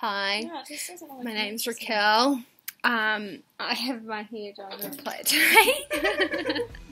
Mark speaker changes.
Speaker 1: Hi,
Speaker 2: No, it
Speaker 1: my name's. Raquel. Um, I have my hair done and play today.